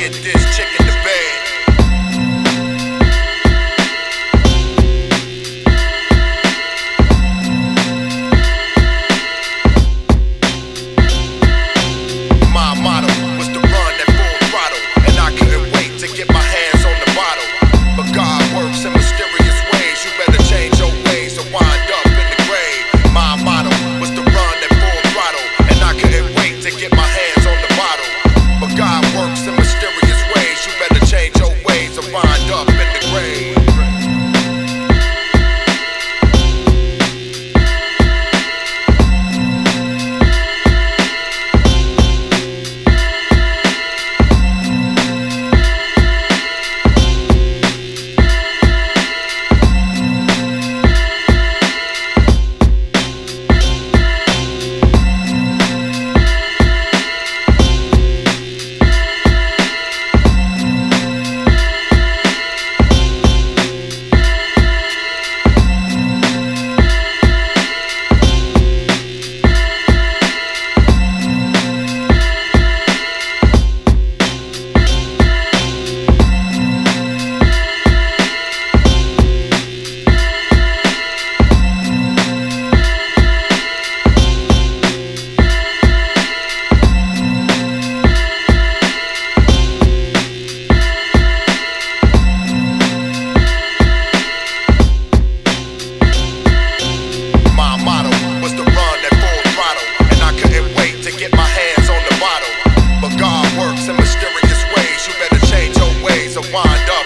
get this. to wind up.